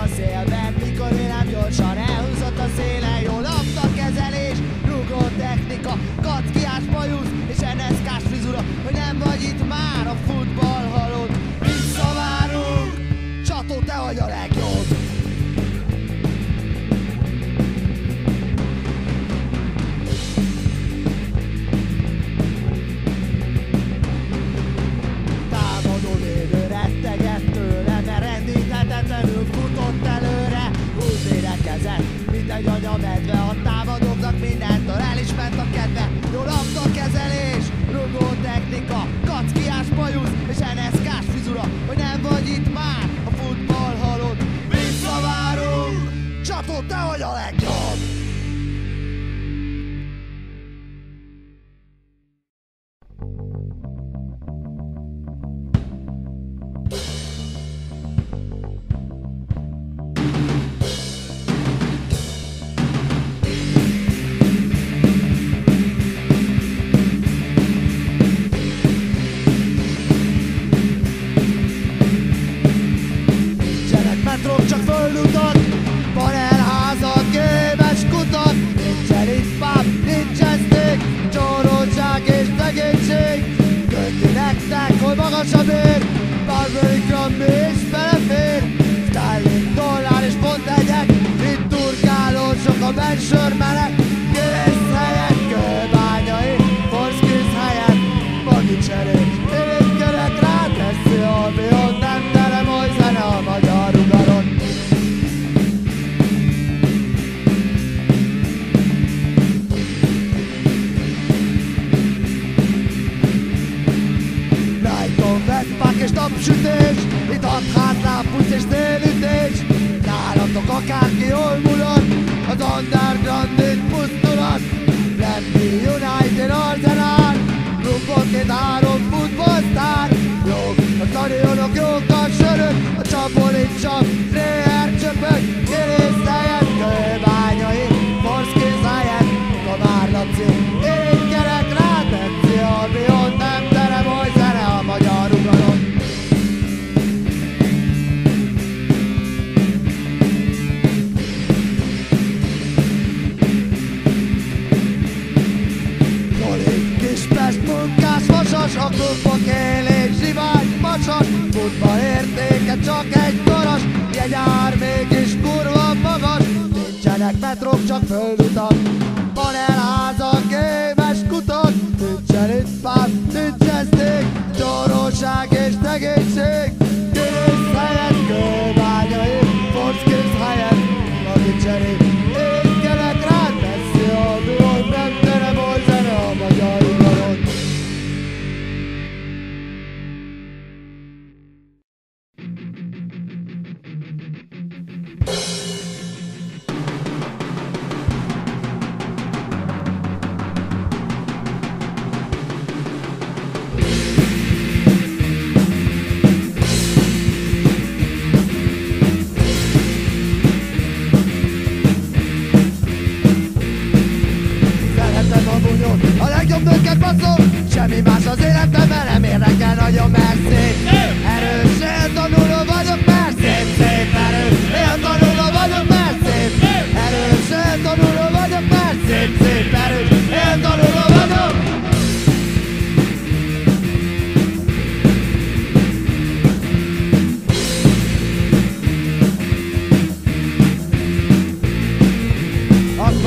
a zero. don't know you're that. Meg metrok csak földutak Panelházak, éves kutak Nincsen itt már, nincsen szék Csoróság és tegénység Kész helyett kőbányai Forsz kész helyett Lagi cserék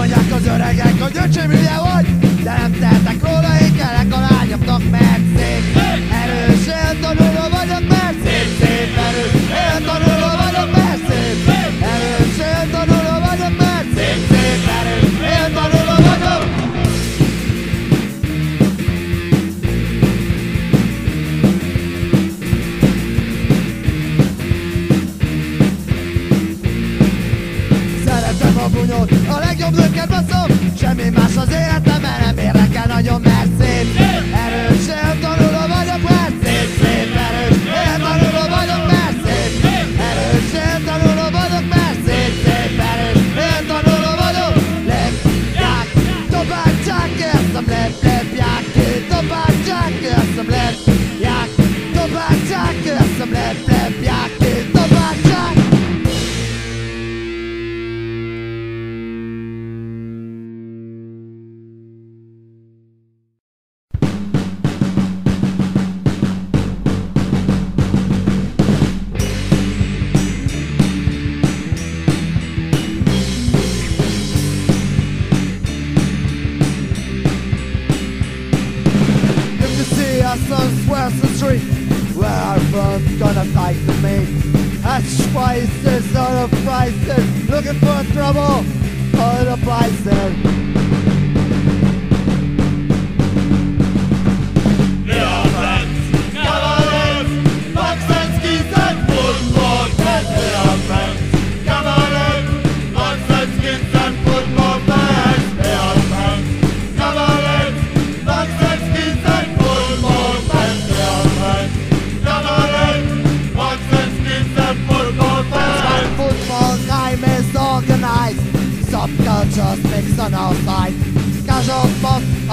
mondják az öregek, hogy öcsém, hülye vagy, de nem tehetek róla, én kellek. legjobb lőket baszom. Semmi más az életemben nem érdekel nagyon meg country where our firm's gonna fight the me. That's prices, out of prices, looking for trouble, on a price prices. Charge of